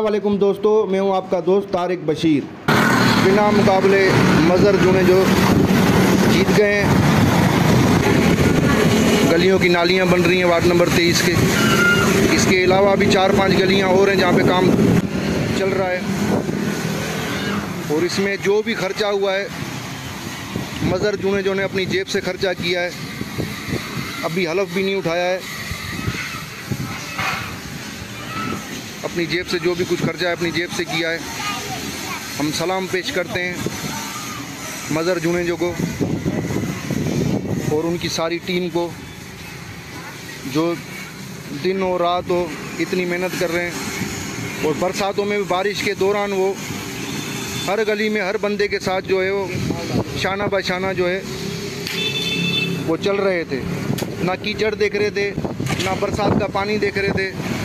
वालेकुम दोस्तों, मैं हूँ आपका दोस्त तारिक बशीर। बिना मुकाबले मज़र जुने जो जीत गए हैं, गलियों की नालियाँ बन रही हैं वार्ड नंबर तेईस के। इसके अलावा भी चार पाँच गलियाँ और हैं जहाँ पे काम चल रहा है। और इसमें जो भी खर्चा हुआ है, मज़र जुने जो ने अपनी जेब से खर्चा किया है, अभी हलफ भी नहीं उठाया है। अपनी जेब से जो भी कुछ खर्चा है, अपनी जेब से किया है। हम सलाम पेश करते हैं मज़र जुने जो को और उनकी सारी टीम को, जो दिन हो रात हो इतनी मेहनत कर रहे हैं और बरसातों में भी बारिश के दौरान वो हर गली में, हर बंदे के साथ जो है वो शाना बशाना जो है वो चल रहे थे। ना कीचड़ देख रहे थे, ना बरसात का पानी देख रहे थे।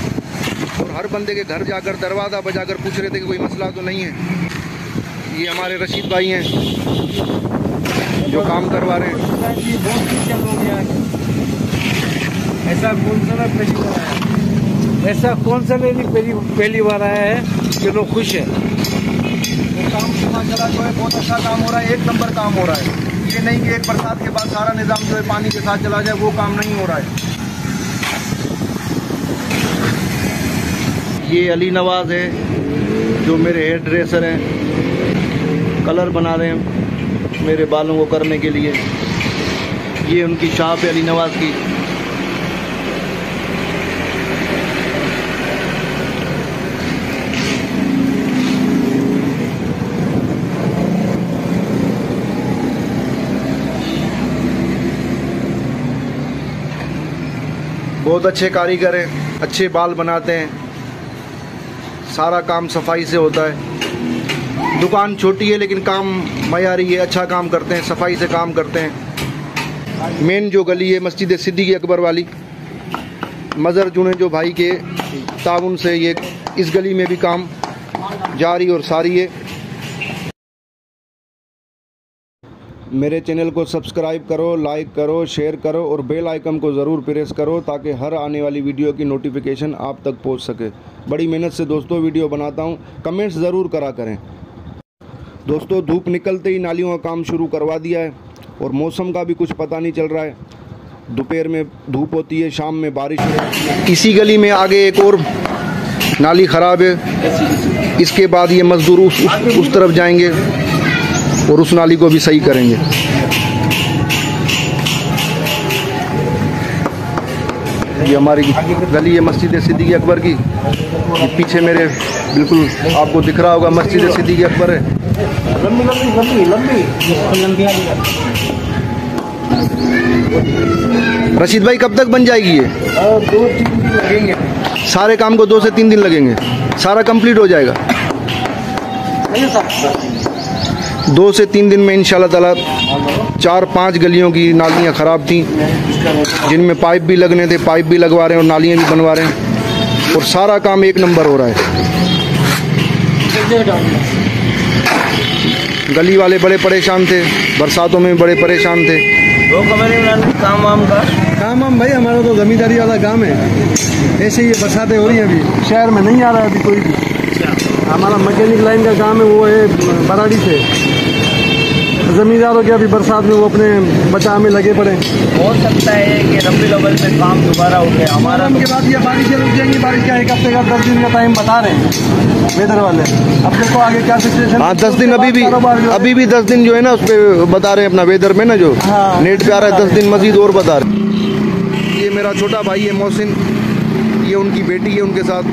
और हर बंदे के घर जाकर दरवाज़ा बजाकर पूछ रहे थे कि कोई मसला तो नहीं है। ये हमारे रशीद भाई हैं जो काम करवा रहे हैं। ऐसा कौन सा ना पहली बार आया है? ऐसा कौन सा नहीं पहली पहली बार आया है कि लोग खुश है? काम जो है बहुत अच्छा काम हो रहा है एक नंबर काम हो रहा है। ये नहीं कि एक बरसात के बाद सारा निज़ाम जो है पानी के साथ चला जाए वो काम नहीं हो रहा है। ये अली नवाज़ है, जो मेरे हेयर ड्रेसर हैं। कलर बना रहे हैं मेरे बालों को करने के लिए। ये उनकी शॉप है अली नवाज़ की। बहुत अच्छे कारीगर हैं, अच्छे बाल बनाते हैं। सारा काम सफ़ाई से होता है। दुकान छोटी है, लेकिन काम मयारी है। अच्छा काम करते हैं, सफ़ाई से काम करते हैं। मेन जो गली है, मस्जिद सिद्दीकी अकबर वाली। मज़र जुने जो भाई के, ताउन से ये इस गली में भी काम जारी और सारी है। मेरे चैनल को सब्सक्राइब करो लाइक करो शेयर करो और बेल आइकन को ज़रूर प्रेस करो ताकि हर आने वाली वीडियो की नोटिफिकेशन आप तक पहुँच सके। बड़ी मेहनत से दोस्तों वीडियो बनाता हूँ। कमेंट्स ज़रूर करा करें। दोस्तों धूप निकलते ही नालियों का काम शुरू करवा दिया है और मौसम का भी कुछ पता नहीं चल रहा है। दोपहर में धूप होती है शाम में बारिश हो। इसी गली में आगे एक और नाली ख़राब है। इसके बाद ये मज़दूर उस, उस, उस तरफ़ जाएँगे। और उस नाली को भी सही करेंगे। ये हमारी गली है मस्जिद सिद्दीकी अकबर की। ये पीछे मेरे बिल्कुल आपको दिख रहा होगा मस्जिद सिद्दीकी अकबर है। लंबी लंबी लंबी लंबी। रशीद भाई कब तक बन जाएगी ये? दो तीन दिन लगेंगे। सारे काम को दो से तीन दिन लगेंगे। सारा कंप्लीट हो जाएगा। दो से तीन दिन में इंशाल्लाह ताला चार पाँच गलियों की नालियाँ ख़राब थी जिनमें पाइप भी लगने थे पाइप भी लगवा रहे हैं और नालियाँ भी बनवा रहे हैं और सारा काम एक नंबर हो रहा है। गली वाले बड़े परेशान थे बरसातों में बड़े परेशान थे। दो कमरे काम वाम का? काम हम भाई हमारा तो जमींदारी वाला काम है। ऐसे ही बरसातें हो रही हैं अभी। शहर में नहीं आ रहा है अभी कोई भी। हमारा मैकेनिक लाइन का काम है वो है बराड़ी से। जमींदारों के अभी बरसात में वो अपने बचाव में लगे पड़े हो। सकता है कि रबी लेवल में काम दोबारा उठे हमारा के बाद ये बारिशें रुक जाएँगी बारिश का एक हफ़्ते का दस दिन का टाइम बता रहे हैं वेदर वाले। अब देखो आगे क्या सिचुएशन हाँ दस दिन अभी भी अभी भी दस दिन जो है ना उस पर बता रहे हैं अपना वेदर में ना जो। हाँ। नेट पे आ रहा है दस दिन मजीद और बता रहे ये मेरा छोटा भाई है मोहसिन। ये उनकी बेटी है उनके साथ।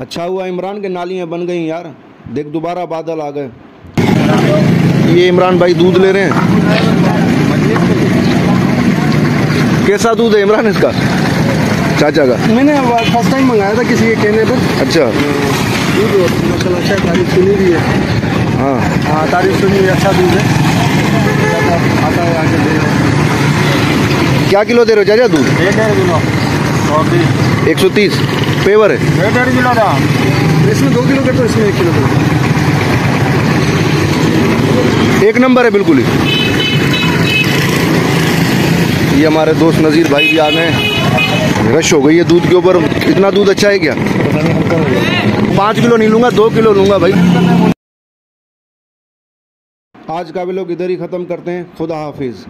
अच्छा हुआ इमरान के नालियाँ बन गई यार। देख दोबारा बादल आ गए। ये इमरान भाई दूध ले रहे हैं। कैसा दूध है इमरान इसका? चाचा का। मैंने फ़र्स्ट टाइम मंगाया था किसी के कहने पर। अच्छा। दूध माशाल्लाह अच्छा तारीफ़ सुनी भी है। हाँ। हाँ तारीफ़ सुनी हुई अच्छा दूध है। आता है आके ले क्या किलो दे रहे हो चाचा दूध? एक सौ तीस। पेवर है। डेढ़ डेढ़ किलो था। इसमें दो किलो कर दो इसमें एक किलो कर एक नंबर है बिल्कुल ही। ये हमारे दोस्त नज़ीर भाई भी आ गए रश हो गई है दूध के ऊपर। इतना दूध अच्छा है क्या? पाँच किलो नहीं लूँगा दो किलो लूँगा भाई। आज का भी लोग इधर ही ख़त्म करते हैं। खुदा हाफिज़।